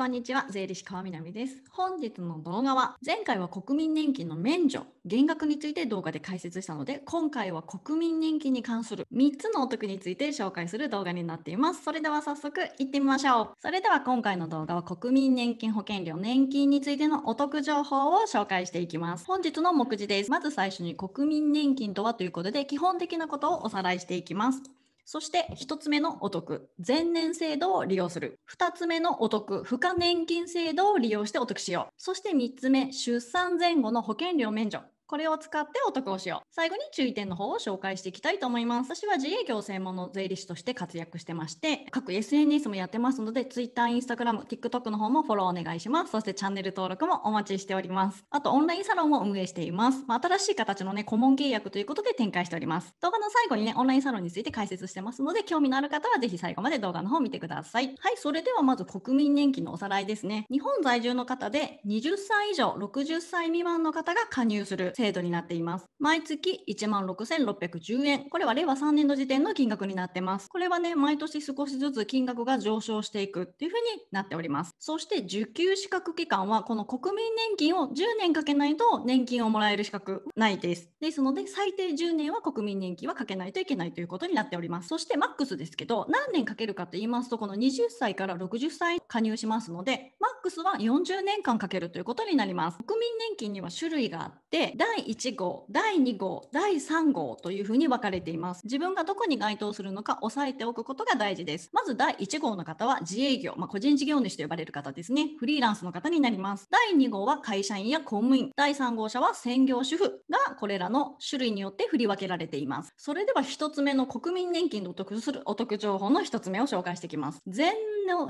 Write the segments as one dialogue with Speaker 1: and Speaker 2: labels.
Speaker 1: こんにちは。税理士川南です。本日の動画は、前回は国民年金の免除、減額について動画で解説したので、今回は国民年金に関する3つのお得について紹介する動画になっています。それでは早速行ってみましょう。それでは今回の動画は国民年金保険料、年金についてのお得情報を紹介していきます。本日の目次です。まず最初に国民年金とはということで、基本的なことをおさらいしていきます。そして1つ目のお得、前年制度を利用する。2つ目のお得、付加年金制度を利用してお得しよう。そして3つ目、出産前後の保険料免除。これを使ってお得をしよう。最後に注意点の方を紹介していきたいと思います。私は自営業専門の税理士として活躍してまして、各 SNS もやってますので、Twitter、Instagram、TikTok の方もフォローお願いします。そしてチャンネル登録もお待ちしております。あと、オンラインサロンも運営しています。まあ、新しい形のね、顧問契約ということで展開しております。動画の最後にね、オンラインサロンについて解説してますので、興味のある方はぜひ最後まで動画の方を見てください。はい、それではまず国民年金のおさらいですね。日本在住の方で20歳以上、60歳未満の方が加入する制度になっています。毎月1万6610円。これは令和3年度時点の金額になってます。これはね、毎年少しずつ金額が上昇していくっていうふうになっております。そして受給資格期間は、この国民年金を10年かけないと年金をもらえる資格ないです。ですので、最低10年は国民年金はかけないといけないということになっております。そしてマックスですけど、何年かけるかと言いますと、この20歳から60歳加入しますので、マックスは40年間かけるということになります。国民年金には種類があって、第1号、第2号、第3号というふうに分かれています。自分がどこに該当するのか押さえておくことが大事です。まず第1号の方は自営業、まあ、個人事業主と呼ばれる方ですね。フリーランスの方になります。第2号は会社員や公務員。第3号車は専業主婦がこれらの種類によって振り分けられています。それでは1つ目の国民年金でお得するお得情報の1つ目を紹介していきます。全の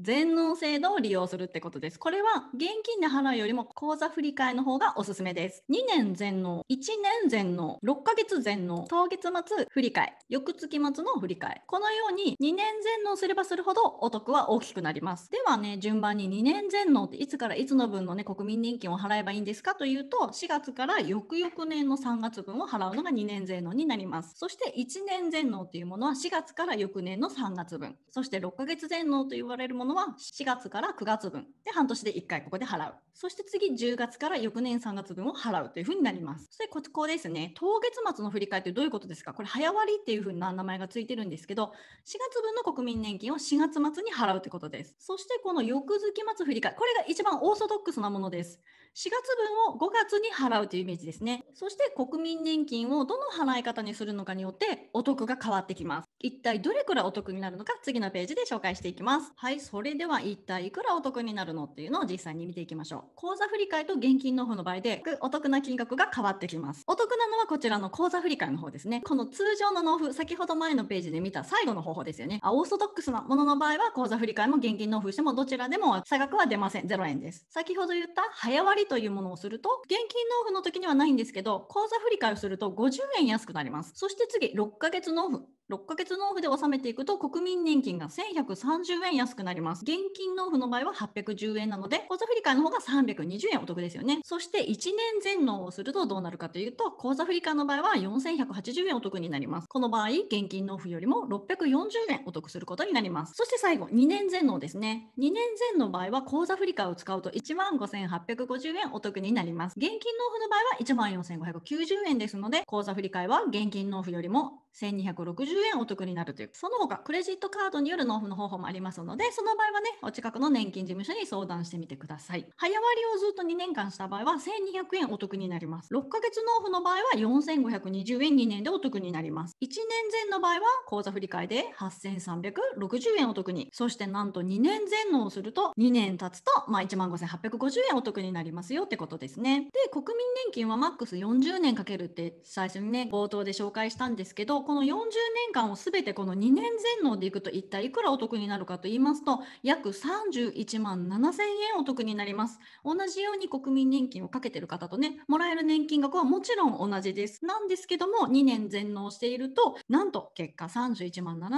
Speaker 1: 全納制度を利用するってことです。これは現金で払うよりも口座振替の方がおすすめです。2年全納、1年全納、6ヶ月全納、当月末振替、翌月末の振替。このように2年全納すればするほどお得は大きくなります。ではね、順番に2年全納っていつからいつの分のね、国民年金を払えばいいんですかというと、4月から翌々年の3月分を払うのが2年全納になります。そして1年全納というものは4月から翌年の3月分。そして6ヶ月全納と言われるものものは4月から9月分で半年で1回ここで払う。そして次10月から翌年3月分を払うというふうになります。そしてここですね、当月末の振り替えってどういうことですか？これ早割っていうふうな名前がついてるんですけど、4月分の国民年金を4月末に払うということです。そしてこの翌月末振り替え、これが一番オーソドックスなものです。4月分を5月に払うというイメージですね。そして国民年金をどの払い方にするのかによってお得が変わってきます。一体どれくらいお得になるのか次のページで紹介していきます。はい、それでは一体いくらお得になるのっていうのを実際に見ていきましょう。口座振替と現金納付の場合でお得な金額が変わってきます。お得なのはこちらの口座振替の方ですね。この通常の納付、先ほど前のページで見た最後の方法ですよね。あオーソドックスなものの場合は口座振替も現金納付してもどちらでも差額は出ません。0円です。先ほど言った早割りというものをすると現金納付の時にはないんですけど口座振替をすると50円安くなります。そして次6ヶ月納付6ヶ月納付で納めていくと国民年金が1130円安くなります。現金納付の場合は810円なので、口座振替の方が320円お得ですよね。そして1年全納をするとどうなるかというと、口座振替の場合は4180円お得になります。この場合、現金納付よりも640円お得することになります。そして最後、2年全納ですね。2年全の場合は口座振替を使うと15,850円お得になります。現金納付の場合は14,590円ですので、口座振替は現金納付よりも1260円お得になるという。その他、クレジットカードによる納付の方法もありますので、その場合はね、お近くの年金事務所に相談してみてください。早割りをずっと2年間した場合は1200円お得になります。6ヶ月納付の場合は4520円2年でお得になります。1年前の場合は口座振替で8360円お得に。そしてなんと2年前納をすると2年経つと、まあ、15850円お得になりますよってことですね。で、国民年金はマックス40年かけるって最初にね、冒頭で紹介したんですけど、この40年間をすべてこの2年前納でいくと一体いくらお得になるかと言いますと、約31万7000円お得になります。同じように国民年金をかけてる方とね、もらえる年金額はもちろん同じです。なんですけども、2年全納していると、なんと結果31万7000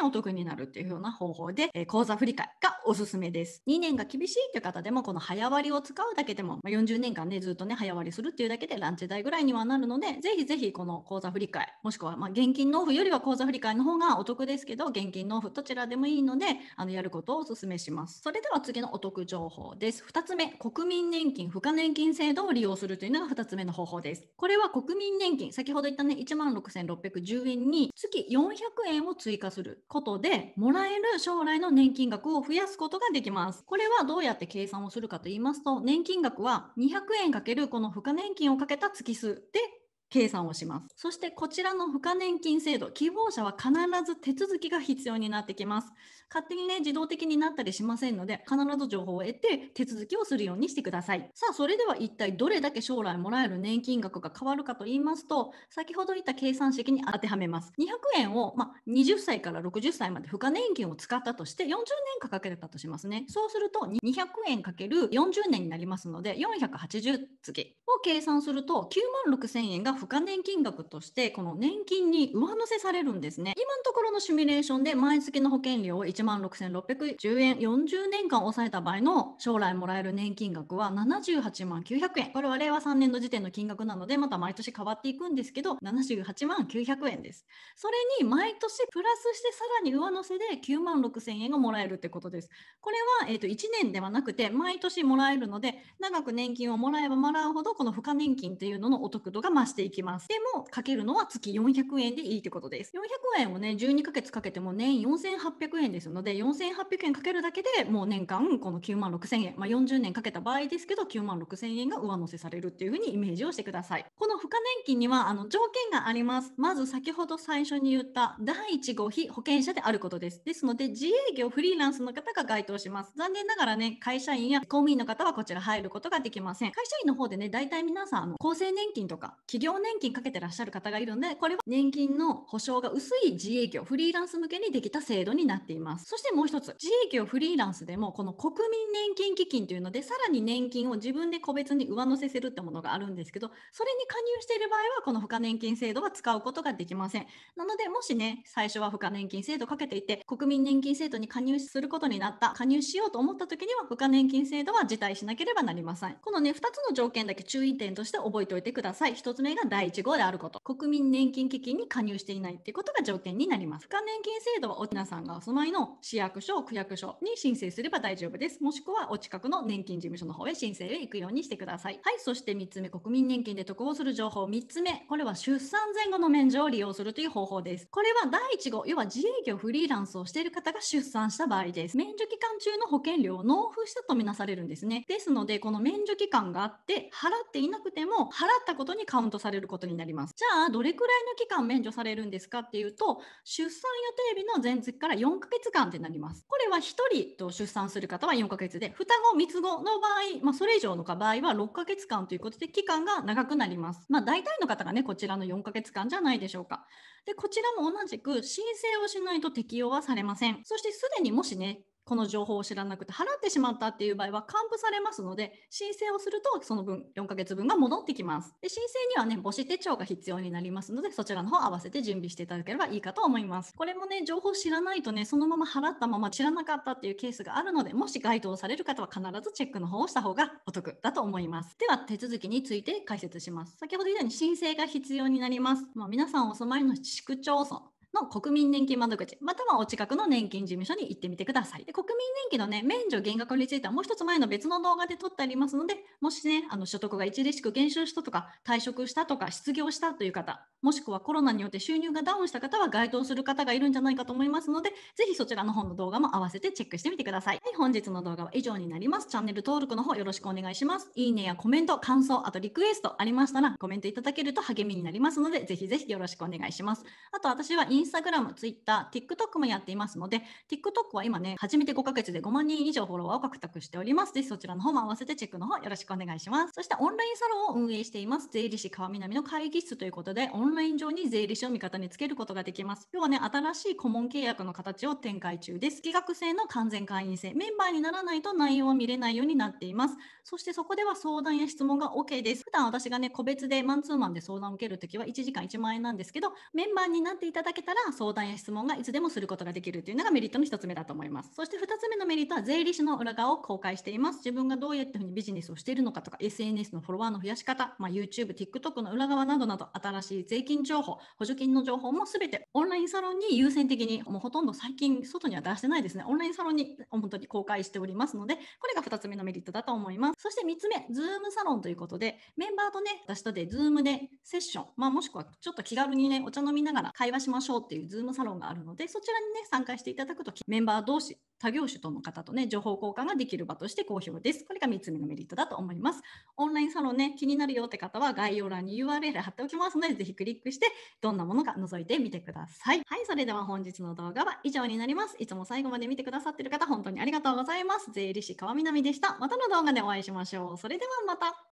Speaker 1: 円お得になるっていうような方法で、えー口座振替がおすすめです。2年が厳しいという方でも、この早割を使うだけでも、まあ、40年間ね、ずっとね、早割りするっていうだけでランチ代ぐらいにはなるので、ぜひぜひこの口座振替、もしくはまあ現金納付よりは口座振替の方がお得ですけど、現金納付どちらでもいいので、あのやることをお勧めします。それでは次のお得情報です。2つ目、国民年金付加年金制度を利用するというのが2つ目の方法です。これは国民年金、先ほど言ったね、16,610円に月400円を追加することで、もらえる将来の年金額を増やすことができます。これはどうやって計算をするかと言いますと、年金額は200円かけるこの付加年金をかけた月数で計算をします。そしてこちらの付加年金制度、希望者は必ず手続きが必要になってきます。勝手にね、自動的になったりしませんので、必ず情報を得て手続きをするようにしてください。さあ、それでは一体どれだけ将来もらえる年金額が変わるかと言いますと、先ほど言った計算式に当てはめます。200円を、ま20歳から60歳まで付加年金を使ったとして40年間かけてたとしますね。そうすると200円かける40年になりますので、480月を計算すると9万6000円が付加年金額としてこの年金に上乗せされるんですね。今のところのシミュレーションで毎月の保険料を1万6610円40年間抑えた場合の将来もらえる年金額は78万900円。これは令和3年度時点の金額なのでまた毎年変わっていくんですけど78万900円です。それに毎年プラスしてさらに上乗せで9万6000円がもらえるってことです。これは、えー、と1年ではなくて毎年もらえるので長く年金をもらえばもらうほどこの付加年金っていうののお得度が増していきますでもかけるのは月400円でいいってことです400円をね12ヶ月かけても年4800円ですので4800円かけるだけでもう年間この9万6000円、まあ、40年かけた場合ですけど9万6000円が上乗せされるっていうふうにイメージをしてください。この付加年金にはあの条件があります。まず先ほど最初に言った第1号非保険者であることです。ですので自営業フリーランスの方が該当します。残念ながらね会社員や公務員の方はこちら入ることができません。会社員の方でね大体皆さんあの厚生年金とか企業年金かけてらっしゃる方がいるのでこれは年金の保証が薄い自営業フリーランス向けにできた制度になっています。そしてもう一つ自営業フリーランスでもこの国民年金基金というのでさらに年金を自分で個別に上乗せするってものがあるんですけどそれに加入している場合はこの付加年金制度は使うことができません。なのでもしね最初は付加年金制度かけていて国民年金制度に加入することになった加入しようと思った時には付加年金制度は辞退しなければなりません。このね2つの条件だけ注意点として覚えておいてください。1つ目が第1号であること国民年金基金に加入していないっていうことが条件になります付加年金制度はお皆さんがお住まいの市役所区役所に申請すれば大丈夫です。もしくはお近くの年金事務所の方へ申請へ行くようにしてください。はい、そして3つ目、国民年金で得をする情報。3つ目、これは出産前後の免除を利用するという方法です。これは第1号、要は自営業フリーランスをしている方が出産した場合です。免除期間中の保険料を納付したとみなされるんですね。ですので、この免除期間があって、払っていなくても、払ったことにカウントされることになります。じゃあ、どれくらいの期間免除されるんですかっていうと、出産予定日の前日から4ヶ月間ってなります。これは1人と出産する方は4ヶ月で、双子、三つ子の場合、まあ、それ以上の場合は6ヶ月間ということで、期間が長くなります。まあ、大体の方がね、こちらの4ヶ月間じゃないでしょうか。で、こちらも同じく申請をしないと適用はされません。そしてすでにもしね、この情報を知らなくて払ってしまったっていう場合は還付されますので申請をするとその分4ヶ月分が戻ってきます。で申請にはね母子手帳が必要になりますのでそちらの方合わせて準備していただければいいかと思います。これもね情報知らないとねそのまま払ったまま知らなかったっていうケースがあるのでもし該当される方は必ずチェックの方をした方がお得だと思います。では手続きについて解説します。先ほど言ったように申請が必要になります、まあ、皆さんお住まいの市区町村の国民年金窓口、またはお近くの年金事務所に行ってみてください。で国民年金のね、免除減額についてはもう一つ前の別の動画で撮ってありますので、もしね、あの所得が著しく減少したとか、退職したとか、失業したという方、もしくはコロナによって収入がダウンした方は該当する方がいるんじゃないかと思いますので、ぜひそちらの本の動画も合わせてチェックしてみてください。はい、本日の動画は以上になります。チャンネル登録の方よろしくお願いします。いいねやコメント、感想、あとリクエストありましたらコメントいただけると励みになりますので、ぜひぜひよろしくお願いします。あと私はンスタグラム、ツイッター Twitter、TikTok もやっていますので、TikTok は今ね、始めて5ヶ月で5万人以上フォロワーを獲得しております。ぜひそちらの方も合わせてチェックの方よろしくお願いします。そしてオンラインサロンを運営しています。税理士川南の会議室ということで、オンライン上に税理士を味方につけることができます。要はね、新しい顧問契約の形を展開中です。企画制の完全会員制、メンバーにならないと内容は見れないようになっています。そしてそこでは相談や質問が OK です。普段私がね、個別でマンツーマンで相談を受けるときは1時間1万円なんですけど、メンバーになっていただけたらら相談や質問がいつでもすることができるというのがメリットの1つ目だと思います。そして2つ目のメリットは税理士の裏側を公開しています。自分がどうやってふうにビジネスをしているのかとか、SNS のフォロワーの増やし方、まあ、YouTube、TikTok の裏側などなど、新しい税金情報、補助金の情報もすべてオンラインサロンに優先的に、もうほとんど最近外には出してないですね。オンラインサロンに本当に公開しておりますので、これが2つ目のメリットだと思います。そして3つ目、 Zoom サロンということで、メンバーとね、私とで Zoom でセッション、まあ、もしくはちょっと気軽にね、お茶飲みながら会話しましょうっていう Zoom サロンがあるので、そちらにね、参加していただくと、メンバー同士、他業種との方とね、情報交換ができる場として好評です。これが3つ目のメリットだと思います。オンラインサロンね、気になるよって方は概要欄に URL 貼っておきますので、ぜひクリックして、どんなものか覗いてみてください。はい、それでは本日の動画は以上になります。いつも最後まで見てくださってる方、本当にありがとうございます。税理士川南でした。またの動画でお会いしましょう。それではまた。